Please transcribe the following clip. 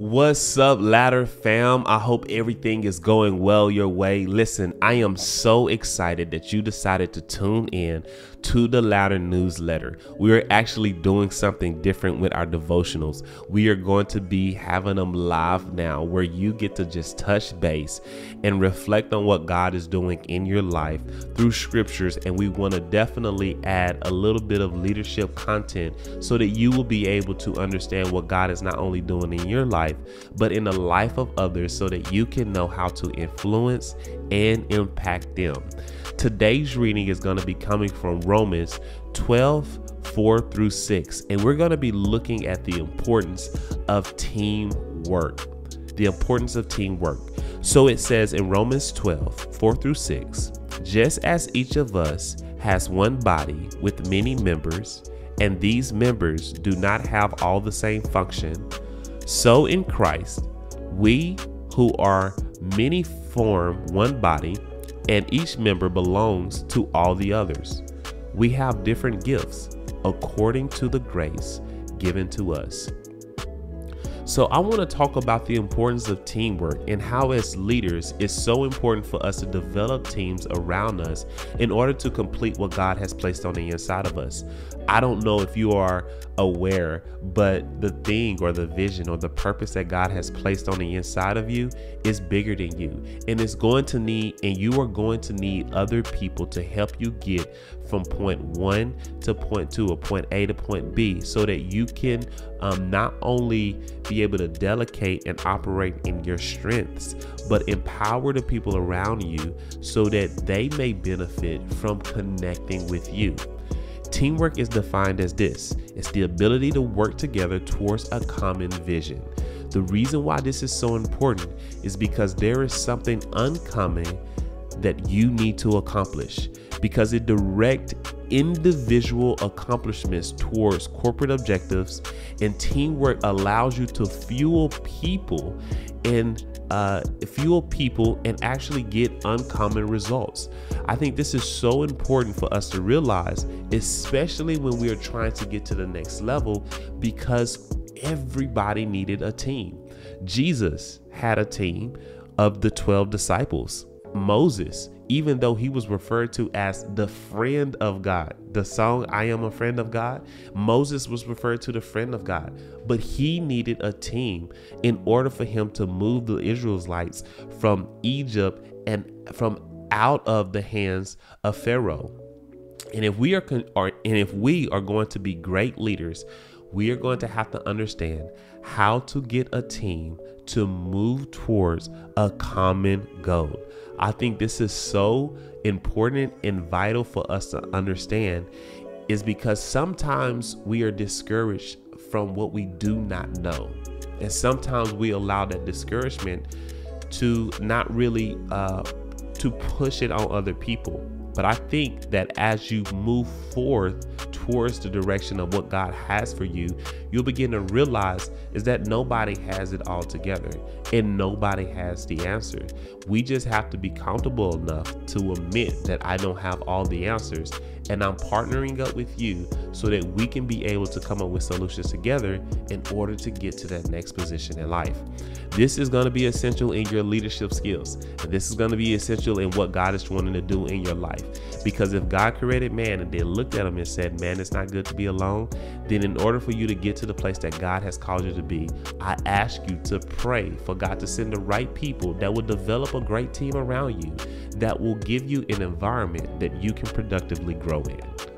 What's up, Ladder fam? I hope everything is going well your way. Listen, I am so excited that you decided to tune in to the Ladder newsletter. We are actually doing something different with our devotionals. We are going to be having them live now where you get to just touch base and reflect on what God is doing in your life through scriptures. And we want to definitely add a little bit of leadership content so that you will be able to understand what God is not only doing in your life life, but in the life of others so that you can know how to influence and impact them. Today's reading is going to be coming from Romans 12 4 through 6, and we're going to be looking at the importance of teamwork. The importance of teamwork. So it says in Romans 12 4 through 6, just as each of us has one body with many members, and these members do not have all the same function, so in Christ, we who are many form one body, and each member belongs to all the others. We have different gifts according to the grace given to us. So, I want to talk about the importance of teamwork and how, as leaders, it's so important for us to develop teams around us in order to complete what God has placed on the inside of us. I don't know if you are aware, but the thing or the vision or the purpose that God has placed on the inside of you is bigger than you. And it's going to need, and you are going to need other people to help you get from point one to point two or point A to point B so that you can um, not only be able to delegate and operate in your strengths, but empower the people around you so that they may benefit from connecting with you. Teamwork is defined as this it's the ability to work together towards a common vision. The reason why this is so important is because there is something uncommon that you need to accomplish because it direct individual accomplishments towards corporate objectives and teamwork allows you to fuel people and uh, fuel people and actually get uncommon results. I think this is so important for us to realize, especially when we are trying to get to the next level, because everybody needed a team. Jesus had a team of the 12 disciples. Moses, even though he was referred to as the friend of God, the song I Am a Friend of God, Moses was referred to the friend of God, but he needed a team in order for him to move the Israelites from Egypt and from out of the hands of Pharaoh. And if we are, are and if we are going to be great leaders, we are going to have to understand how to get a team to move towards a common goal. I think this is so important and vital for us to understand is because sometimes we are discouraged from what we do not know. And sometimes we allow that discouragement to not really uh, to push it on other people. But I think that as you move forth towards the direction of what God has for you, you'll begin to realize is that nobody has it all together and nobody has the answer. We just have to be comfortable enough to admit that I don't have all the answers and I'm partnering up with you so that we can be able to come up with solutions together in order to get to that next position in life. This is going to be essential in your leadership skills. This is going to be essential in what God is wanting to do in your life. Because if God created man and then looked at him and said, Man, it's not good to be alone, then in order for you to get to the place that God has called you to be, I ask you to pray for God to send the right people that will develop a great team around you that will give you an environment that you can productively grow in.